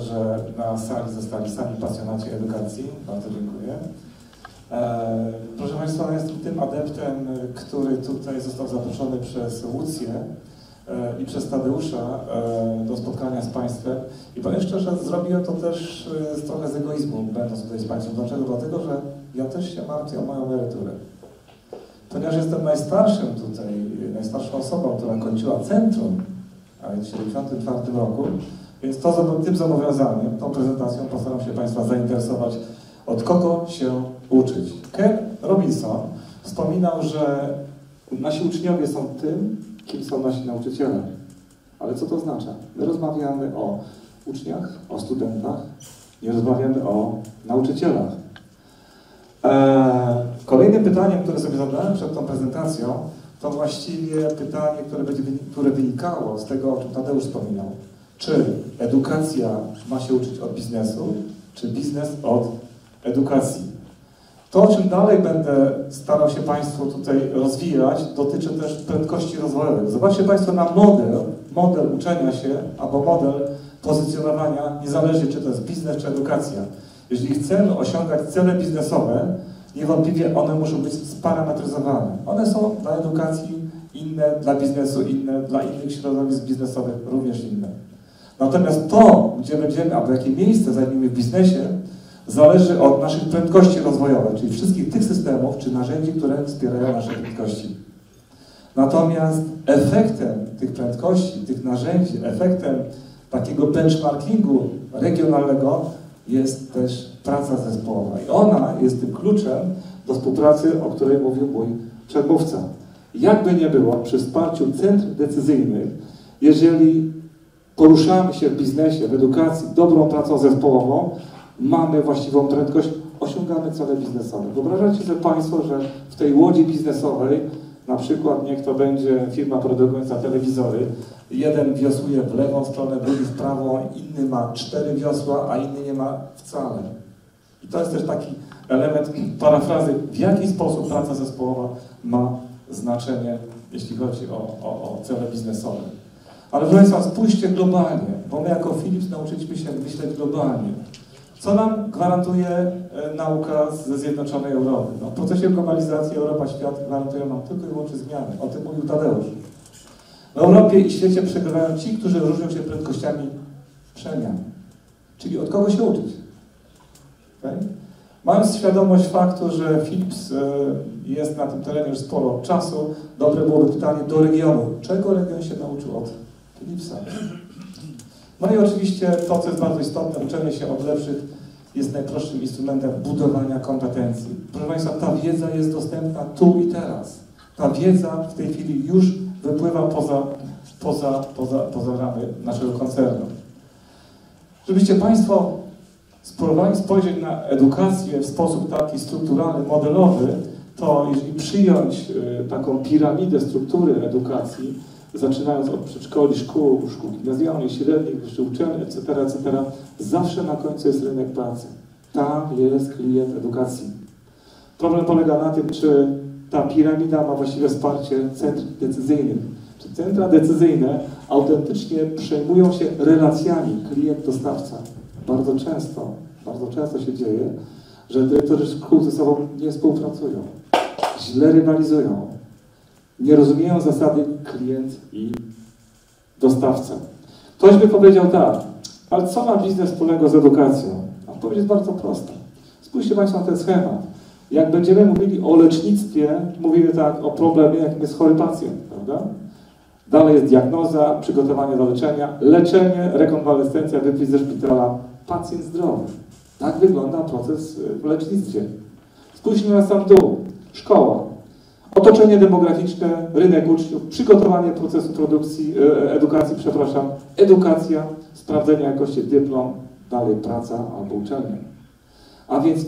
że na sali zostali sami pasjonaci edukacji. Bardzo dziękuję. E, proszę Państwa, jestem tym adeptem, który tutaj został zaproszony przez Łucję e, i przez Tadeusza e, do spotkania z Państwem. I powiem szczerze, zrobiłem to też trochę z egoizmu, będąc tutaj z Państwem. Dlaczego? Dlatego, że ja też się martwię o moją emeryturę. Ponieważ jestem najstarszym tutaj, najstarszą osobą, która kończyła centrum, a więc w 1974 roku, więc to, tym zobowiązaniem, tą prezentacją postaram się Państwa zainteresować, od kogo się uczyć. Ken Robinson wspominał, że nasi uczniowie są tym, kim są nasi nauczyciele. Ale co to oznacza? My rozmawiamy o uczniach, o studentach, nie rozmawiamy o nauczycielach. Eee, kolejnym pytaniem, które sobie zadałem przed tą prezentacją, to właściwie pytanie, które, będzie, które wynikało z tego, o czym Tadeusz wspominał. Czy edukacja ma się uczyć od biznesu, czy biznes od edukacji? To, o czym dalej będę starał się Państwu tutaj rozwijać, dotyczy też prędkości rozwojowych. Zobaczcie Państwo na model, model uczenia się albo model pozycjonowania, niezależnie czy to jest biznes, czy edukacja. Jeżeli chcemy osiągać cele biznesowe, niewątpliwie one muszą być sparametryzowane. One są dla edukacji inne, dla biznesu inne, dla innych środowisk biznesowych również inne. Natomiast to, gdzie będziemy, albo jakie miejsce zajmiemy w biznesie, zależy od naszych prędkości rozwojowych, czyli wszystkich tych systemów czy narzędzi, które wspierają nasze prędkości. Natomiast efektem tych prędkości, tych narzędzi, efektem takiego benchmarkingu regionalnego jest też praca zespołowa. I ona jest tym kluczem do współpracy, o której mówił mój przedmówca. Jakby nie było, przy wsparciu centrum decyzyjnych, jeżeli poruszamy się w biznesie, w edukacji dobrą pracą zespołową, mamy właściwą prędkość, osiągamy cele biznesowe. Wyobrażacie sobie Państwo, że w tej łodzi biznesowej, na przykład niech to będzie firma produkująca telewizory, jeden wiosłuje w lewą stronę, drugi w prawą, inny ma cztery wiosła, a inny nie ma wcale. I to jest też taki element parafrazy, w jaki sposób praca zespołowa ma znaczenie, jeśli chodzi o, o, o cele biznesowe. Ale proszę Państwa, spójrzcie globalnie, bo my jako Philips nauczyliśmy się myśleć globalnie. Co nam gwarantuje e, nauka ze Zjednoczonej Europy? No, w procesie globalizacji Europa, świat gwarantują nam tylko i wyłącznie zmiany. O tym mówił Tadeusz. W Europie i świecie przegrywają ci, którzy różnią się prędkościami przemian. Czyli od kogo się uczyć? Okay? Mając świadomość faktu, że Philips e, jest na tym terenie już sporo czasu, dobre byłoby pytanie do regionu. Czego region się nauczył od Philipsa? No i oczywiście to, co jest bardzo istotne, uczenie się od lepszych jest najprostszym instrumentem budowania kompetencji. Proszę Państwa, ta wiedza jest dostępna tu i teraz. Ta wiedza w tej chwili już wypływa poza, poza, poza, poza ramy naszego koncernu. Żebyście Państwo spróbowali spojrzeć na edukację w sposób taki strukturalny, modelowy, to jeżeli przyjąć y, taką piramidę struktury edukacji, zaczynając od przedszkoli, szkół, szkół gimnazjalnych, średnich, wyższych uczelni, etc., etc., zawsze na końcu jest rynek pracy. Tam jest klient edukacji. Problem polega na tym, czy ta piramida ma właściwe wsparcie centr decyzyjnych. Czy centra decyzyjne autentycznie przejmują się relacjami klient-dostawca. Bardzo często, bardzo często się dzieje, że dyrektorzy szkół ze sobą nie współpracują, źle rywalizują, nie rozumieją zasady klient i dostawca. Ktoś by powiedział tak, ale co ma biznes wspólnego z edukacją? Odpowiedź jest bardzo prosta. Spójrzcie Państwo na ten schemat. Jak będziemy mówili o lecznictwie, mówimy tak o problemie, jakim jest chory pacjent, prawda? Dalej jest diagnoza, przygotowanie do leczenia, leczenie, rekonwalescencja, wypis ze szpitala, pacjent zdrowy. Tak wygląda proces w lecznictwie. Spójrzmy na sam dół. Szkoła. Otoczenie demograficzne, rynek uczniów, przygotowanie procesu produkcji, e, edukacji, przepraszam, edukacja, sprawdzenie jakości dyplom, dalej praca albo uczelnia. A więc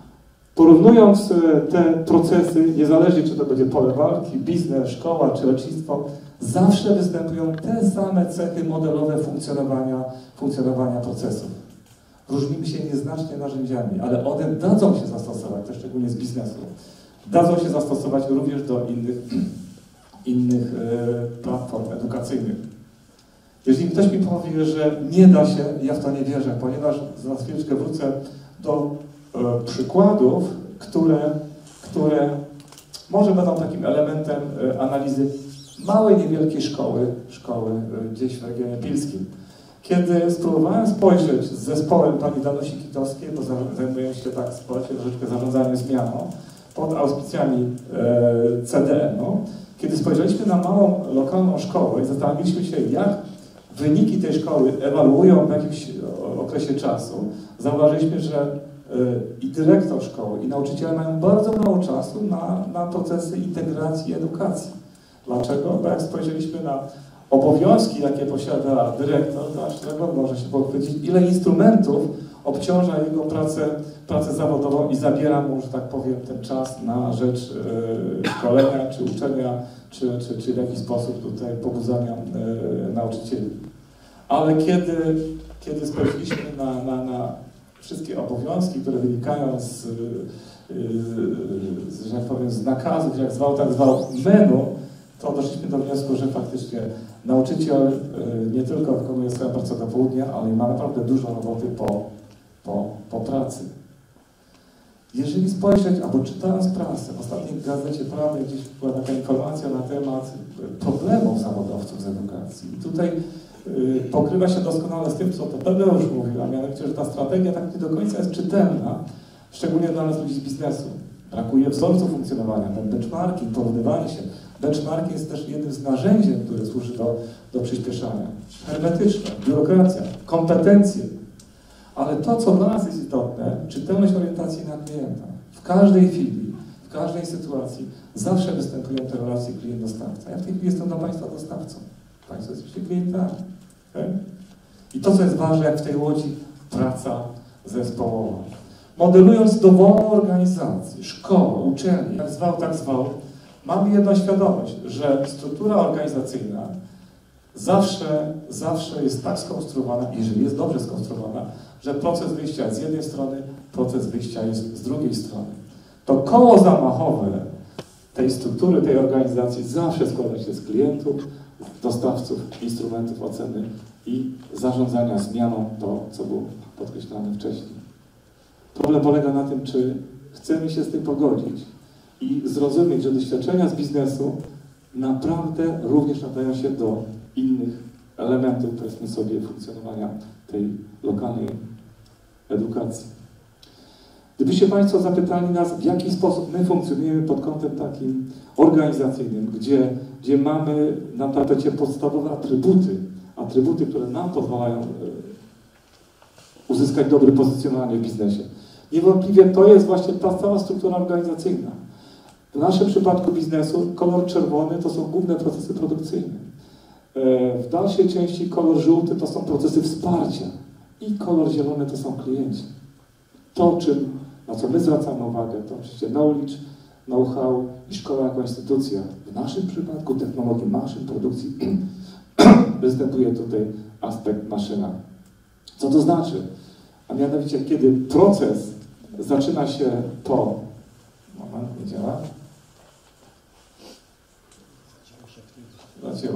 porównując e, te procesy, niezależnie czy to będzie pole walki, biznes, szkoła czy lecznictwo, zawsze występują te same cechy modelowe funkcjonowania, funkcjonowania procesów. Różnimy się nieznacznie narzędziami, ale one dadzą się zastosować, to szczególnie z biznesu dadzą się zastosować również do innych, innych e, platform edukacyjnych. Jeżeli ktoś mi powie, że nie da się, ja w to nie wierzę, ponieważ za chwileczkę wrócę do e, przykładów, które, które może będą takim elementem e, analizy małej, niewielkiej szkoły, szkoły gdzieś w regionie pilskim. Kiedy spróbowałem spojrzeć z zespołem pani Danusi Kitowskiej, bo zajmuję się tak społecznie troszeczkę zarządzaniem zmianą, pod auspicjami e, CDN-u, kiedy spojrzeliśmy na małą lokalną szkołę i zastanowiliśmy się, jak wyniki tej szkoły ewaluują w jakimś okresie czasu, zauważyliśmy, że e, i dyrektor szkoły, i nauczyciele mają bardzo mało czasu na, na procesy integracji edukacji. Dlaczego? Bo jak spojrzeliśmy na obowiązki, jakie posiada dyrektor, to aż trzeba może się powiedzieć, ile instrumentów obciąża jego pracę, pracę zawodową i zabiera mu, że tak powiem, ten czas na rzecz e, szkolenia, czy uczenia, czy, czy, czy w jakiś sposób tutaj pobudzania e, nauczycieli. Ale kiedy, kiedy spojrzeliśmy na, na, na wszystkie obowiązki, które wynikają z, z, z, że tak powiem, z nakazów, jak zwał, tak zwał, menu, to doszliśmy do wniosku, że faktycznie nauczyciel nie tylko wykonuje swoją pracę do południa, ale ma naprawdę dużo roboty po, po, po pracy. Jeżeli spojrzeć, albo czytając prasę, w ostatniej gazecie prawnej gdzieś była taka informacja na temat problemów zawodowców z edukacji. I tutaj y, pokrywa się doskonale z tym, co to Tadeusz mówił, a mianowicie, że ta strategia tak nie do końca jest czytelna, szczególnie dla nas ludzi z biznesu. Brakuje wzorców funkcjonowania, ten benchmarking, porównywanie się. Benchmarking jest też jednym z narzędzi, które służy do, do przyspieszania. Hermetyczne, biurokracja, kompetencje, ale to, co dla nas jest istotne, czytelność orientacji na klienta. W każdej chwili, w każdej sytuacji zawsze występują te relacje klient-dostawca. Ja w tej chwili jestem dla Państwa dostawcą. Państwo jesteście klientami. Okay? I to, co jest ważne, jak w tej łodzi, praca zespołowa. Modelując dowolną organizację, szkołę, uczelnię, jak zwał, tak zwał, mamy jedną świadomość, że struktura organizacyjna zawsze, zawsze jest tak skonstruowana, jeżeli jest dobrze skonstruowana, że proces wyjścia z jednej strony, proces wyjścia jest z drugiej strony. To koło zamachowe tej struktury, tej organizacji zawsze składa się z klientów, dostawców, instrumentów oceny i zarządzania zmianą to, co było podkreślane wcześniej. Problem polega na tym, czy chcemy się z tym pogodzić i zrozumieć, że doświadczenia z biznesu naprawdę również nadają się do innych elementów, powiedzmy sobie, funkcjonowania tej lokalnej edukacji. Gdybyście Państwo zapytali nas, w jaki sposób my funkcjonujemy pod kątem takim organizacyjnym, gdzie, gdzie mamy na tapecie podstawowe atrybuty, atrybuty, które nam pozwalają e, uzyskać dobre pozycjonowanie w biznesie. Niewątpliwie to jest właśnie ta cała struktura organizacyjna. W naszym przypadku biznesu kolor czerwony to są główne procesy produkcyjne. E, w dalszej części kolor żółty to są procesy wsparcia i kolor zielony to są klienci. To, czym, na co my zwracamy uwagę, to oczywiście knowledge, know-how i szkoła jako instytucja. W naszym przypadku technologii maszyn, produkcji występuje tutaj aspekt maszyna. Co to znaczy? A mianowicie, kiedy proces zaczyna się po... Moment, nie działa. Się.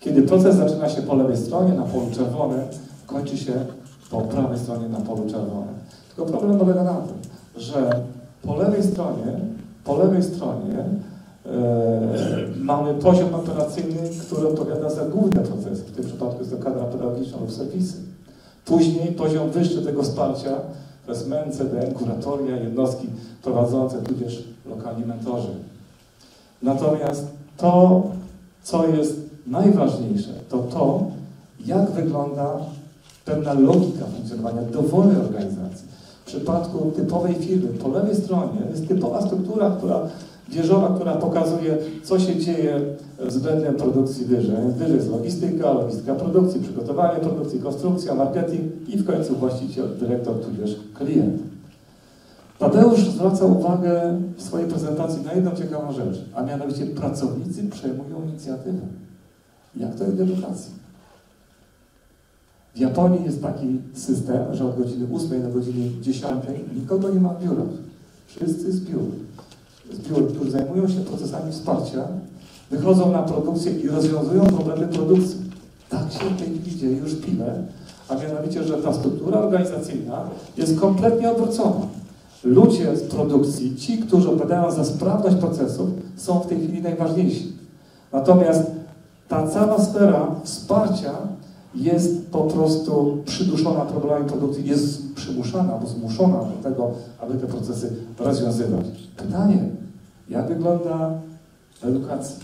Kiedy proces zaczyna się po lewej stronie, na polu czerwonym, kończy się po prawej stronie na polu czerwonym. Tylko problem polega na tym, że po lewej stronie, po lewej stronie e, mamy poziom operacyjny, który odpowiada za główne procesy. W tym przypadku jest to kadra pedagogiczna lub serwisy. Później poziom wyższy tego wsparcia to jest MEN, kuratoria, jednostki prowadzące, tudzież lokalni mentorzy. Natomiast to, co jest najważniejsze, to to, jak wygląda pewna logika funkcjonowania dowolnej organizacji. W przypadku typowej firmy, po lewej stronie jest typowa struktura, która wieżowa, która pokazuje, co się dzieje względem produkcji wyżej. Wyżej jest logistyka, logistyka produkcji, przygotowanie produkcji, konstrukcja, marketing i w końcu właściciel, dyrektor, tudzież klient. Tadeusz zwraca uwagę w swojej prezentacji na jedną ciekawą rzecz, a mianowicie pracownicy przejmują inicjatywę. Jak to jest w edukacji? W Japonii jest taki system, że od godziny 8 do godziny 10 nikogo nie ma w biurach. Wszyscy z biur. Z biur, którzy zajmują się procesami wsparcia, wychodzą na produkcję i rozwiązują problemy produkcji. Tak się w tej chwili dzieje już pile, a mianowicie, że ta struktura organizacyjna jest kompletnie odwrócona. Ludzie z produkcji, ci, którzy odpowiadają za sprawność procesów, są w tej chwili najważniejsi. Natomiast ta cała sfera wsparcia jest po prostu przyduszona problemami produkcji, jest przymuszana albo zmuszona do tego, aby te procesy rozwiązywać. Pytanie, jak wygląda edukacja?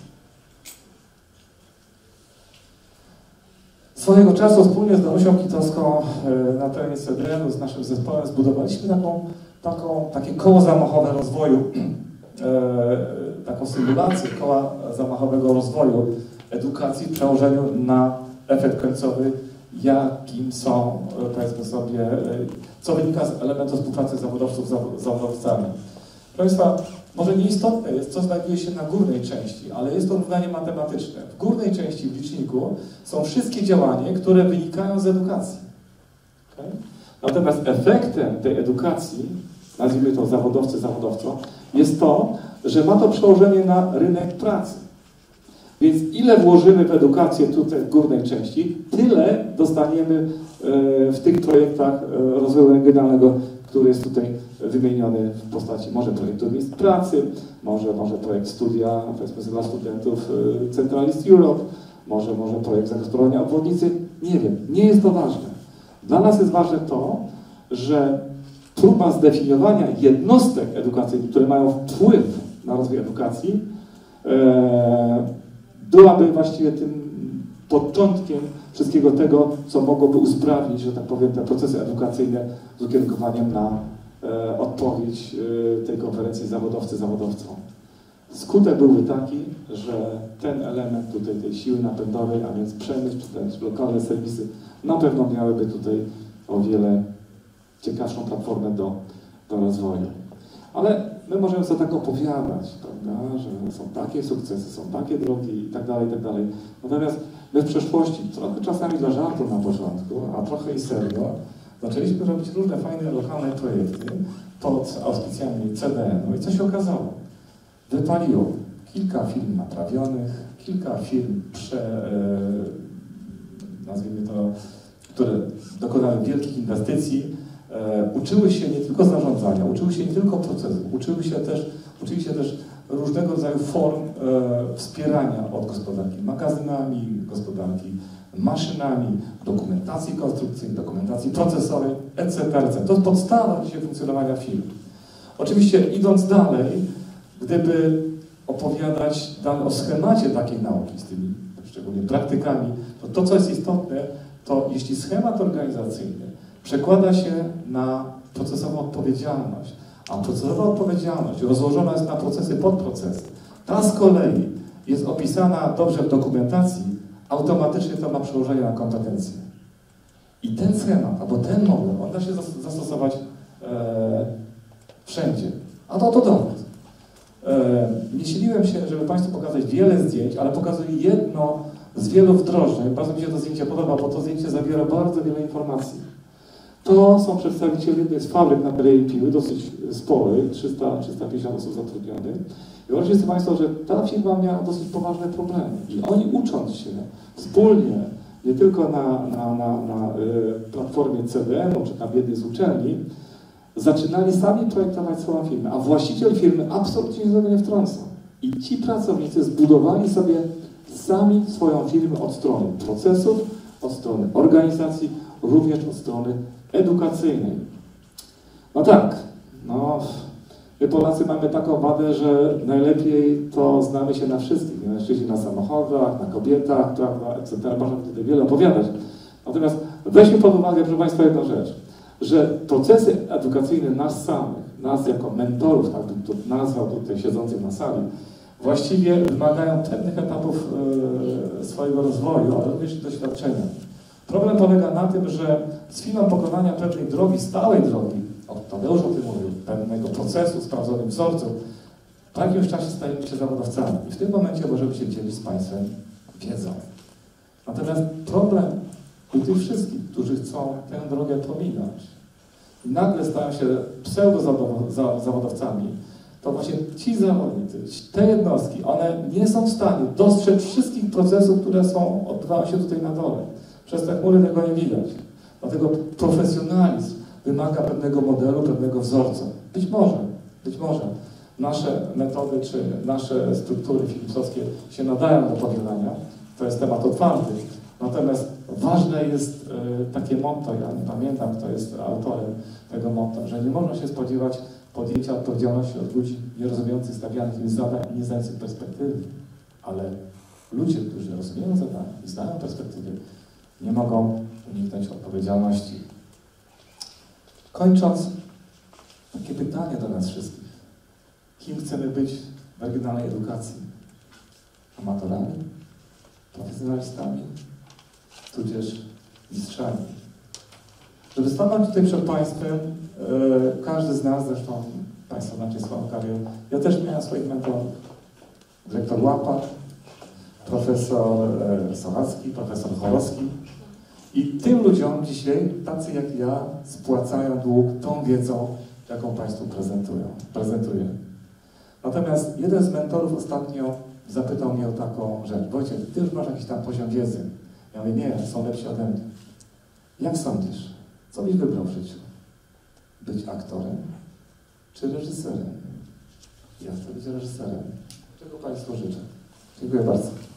Swojego czasu wspólnie z Danusią Kitowską e, na terenie CDN-u z naszym zespołem zbudowaliśmy taką, taką, takie koło zamachowe rozwoju, e, taką symulację koła zamachowego rozwoju edukacji w przełożeniu na efekt końcowy, jakim są, e, powiedzmy sobie, co wynika z elementu współpracy zawodowców z zawodowcami. Proszę Państwa, może nieistotne jest, co znajduje się na górnej części, ale jest to równanie matematyczne. W górnej części w liczniku są wszystkie działania, które wynikają z edukacji. Okay? Natomiast efektem tej edukacji, nazwijmy to zawodowcy, zawodowco, jest to, że ma to przełożenie na rynek pracy. Więc ile włożymy w edukację tutaj w górnej części, tyle dostaniemy e, w tych projektach e, rozwoju regionalnego który jest tutaj wymieniony w postaci może projektu miejsc pracy, może, może projekt studia, powiedzmy dla studentów y, Centralist Europe, może, może projekt zagospodarowania obwodnicy, nie wiem, nie jest to ważne. Dla nas jest ważne to, że próba zdefiniowania jednostek edukacyjnych, które mają wpływ na rozwój edukacji, e, byłaby właściwie tym początkiem wszystkiego tego, co mogłoby usprawnić, że tak powiem, te procesy edukacyjne z ukierunkowaniem na e, odpowiedź e, tej konferencji zawodowcy-zawodowcom. Skutek byłby taki, że ten element tutaj tej siły napędowej, a więc przemysł, czy też lokalne serwisy, na pewno miałyby tutaj o wiele ciekawszą platformę do, do rozwoju. Ale my możemy sobie tak opowiadać, prawda, że są takie sukcesy, są takie drogi i tak dalej, i tak dalej. Natomiast My w przeszłości, trochę czasami dla żartu na początku, a trochę i serio, zaczęliśmy robić różne fajne lokalne projekty pod auspicjami CDN-u i co się okazało? Wypaliło kilka firm naprawionych, kilka firm prze, e, nazwijmy to, które dokonały wielkich inwestycji, uczyły się nie tylko zarządzania, uczyły się nie tylko procesu, uczyły się też, uczyły się też różnego rodzaju form e, wspierania od gospodarki magazynami, gospodarki maszynami, dokumentacji konstrukcyjnej, dokumentacji procesowej, etc., etc. To jest podstawa dzisiaj funkcjonowania firm. Oczywiście idąc dalej, gdyby opowiadać dalej o schemacie takiej nauki z tymi szczególnie praktykami, to to, co jest istotne, to jeśli schemat organizacyjny przekłada się na procesową odpowiedzialność, a procesowa odpowiedzialność rozłożona jest na procesy podprocesy. Ta z kolei jest opisana dobrze w dokumentacji, automatycznie to ma przełożenie na kompetencje. I ten schemat, albo ten model, on da się zastosować e, wszędzie. A to to dowód. E, nie siliłem się, żeby Państwu pokazać wiele zdjęć, ale pokazuję jedno z wielu wdrożeń. Bardzo mi się to zdjęcie podoba, bo to zdjęcie zawiera bardzo wiele informacji. To są przedstawiciele jednej z fabryk na Berei Piły, dosyć sporej, 300-350 osób zatrudnionych. I wyobraźcie sobie Państwo, że ta firma miała dosyć poważne problemy. I oni ucząc się wspólnie, nie tylko na, na, na, na y, platformie CDM-u, czy tam jednej z uczelni, zaczynali sami projektować swoją firmę, a właściciel firmy absolutnie się do nie wtrącał. I ci pracownicy zbudowali sobie sami swoją firmę od strony procesów, od strony organizacji, również od strony edukacyjnej. No tak, no, my Polacy mamy taką wadę, że najlepiej to znamy się na wszystkich, mężczyźni na samochodach, na kobietach, prawda, etc. Można tutaj wiele opowiadać. Natomiast weźmy pod uwagę, proszę Państwa, jedną rzecz, że procesy edukacyjne nas samych, nas jako mentorów, tak bym to nazwał tutaj siedzących na sali, właściwie wymagają pewnych etapów e, swojego rozwoju, ale również doświadczenia. Problem polega na tym, że z chwilą pokonania pewnej drogi, stałej drogi, o Tadeusz o tym mówił, pewnego procesu, sprawdzonych wzorców, po jakimś czasie stajemy się zawodowcami. I w tym momencie możemy się dzielić z Państwem wiedzą. Natomiast problem u tych wszystkich, którzy chcą tę drogę pominąć i nagle stają się pseudo-zawodowcami, to właśnie ci zawodnicy, te jednostki, one nie są w stanie dostrzec wszystkich procesów, które są, odbywają się tutaj na dole. Przez te chmury tego nie widać. Dlatego profesjonalizm wymaga pewnego modelu, pewnego wzorca. Być może, być może nasze metody czy nasze struktury filipsowskie się nadają do powielania. To jest temat otwarty. Natomiast ważne jest e, takie motto, ja nie pamiętam, kto jest autorem tego motto, że nie można się spodziewać podjęcia odpowiedzialności od ludzi nierozumiejących stawianych im zadań i nie znających perspektywy. Ale ludzie, którzy rozumieją zadania i znają perspektywy, nie mogą uniknąć odpowiedzialności. Kończąc, takie pytanie do nas wszystkich. Kim chcemy być w regionalnej edukacji? Amatorami? Profesjonalistami? Tudzież mistrzami? Żeby stanąć tutaj przed Państwem, e, każdy z nas, zresztą Państwo znacie swoją karierę, ja też miałem swoich mentorów. Dyrektor Łapa, profesor e, Sochacki, profesor Chorowski. I tym ludziom dzisiaj, tacy jak ja, spłacają dług tą wiedzą, jaką Państwu prezentują, prezentuję. Natomiast jeden z mentorów ostatnio zapytał mnie o taką rzecz. Wojciech, Ty już masz jakiś tam poziom wiedzy. Ja mówię, nie, są lepsi ode mnie. Jak sądzisz, co byś wybrał w życiu? Być aktorem czy reżyserem? Ja chcę być reżyserem. Czego Państwu życzę. Dziękuję bardzo.